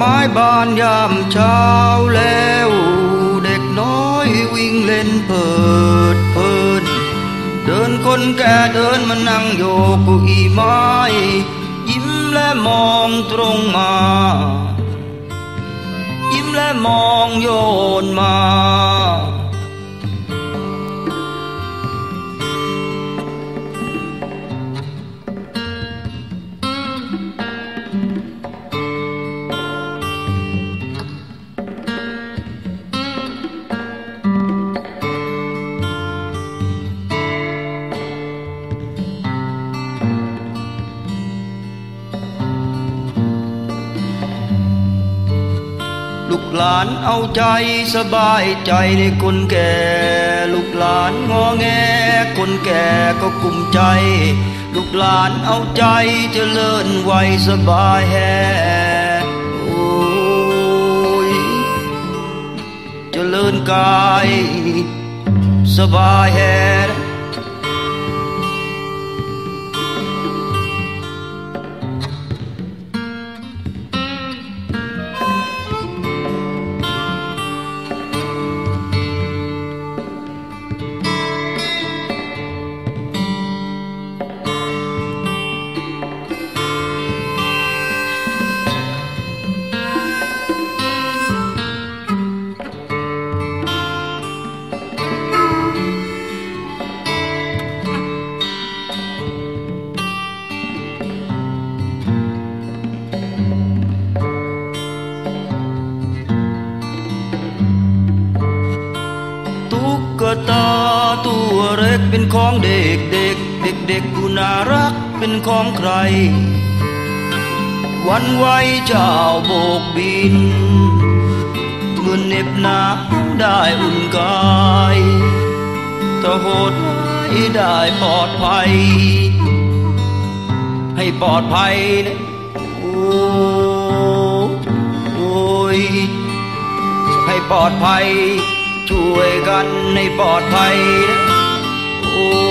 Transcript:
ไม้บานยามเช้าแล้ว เด็กน้อยวิ่งเล่นเปิดเพลินเดินคนแก่เดินมานั่งโยกเก้าอี้ไม้ ยิ้มและมองตรงมา ยิ้มและมองโยนมา ลูกหลานเอาใจสบายใจในคนแก่ ลูกหลานงอแง คนแก่ก็กลุ้มใจ ลูกหลานเอาใจเจริญวัยสบายแฮโอ้ยเจริญกาย สบายแฮ ตาตัวเล็กเป็นของเด็กเด็กเด็กเด็กผู้น่ารักเป็นของใคร วันไว้เจ้าโบกบินเมื่อเน็บหนาวได้อุ่นกายถ้าโหดให้ได้ปลอดภัย ให้ปลอดภัยนะโอ้โอ้ยให้ปลอดภัย ช่วยกันให้ปลอดภัยนะโอ้